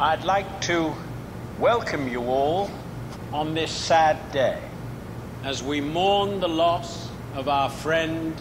I'd like to welcome you all on this sad day as we mourn the loss of our friend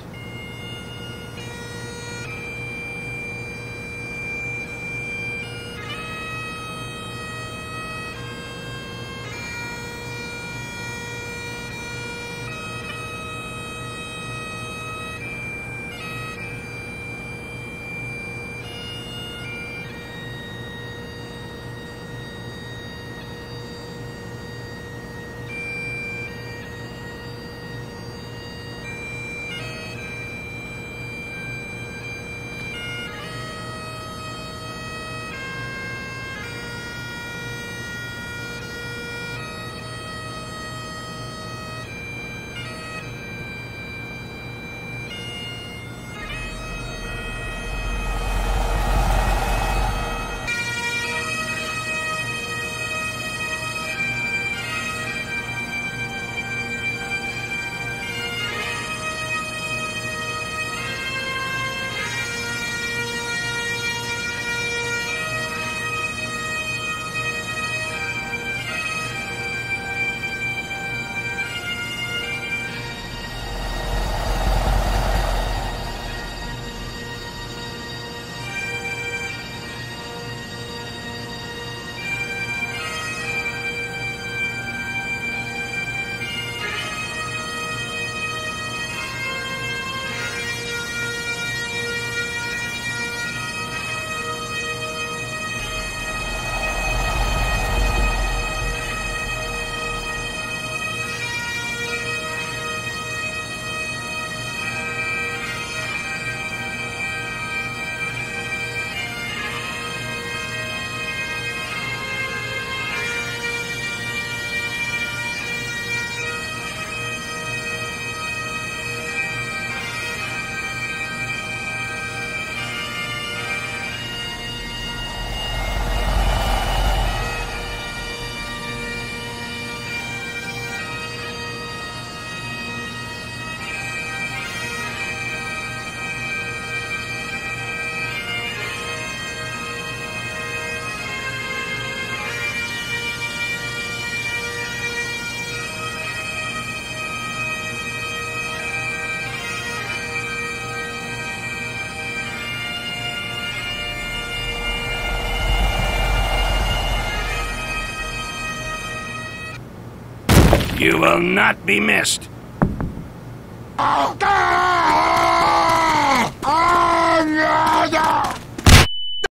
You will not be missed. Oh!